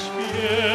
天。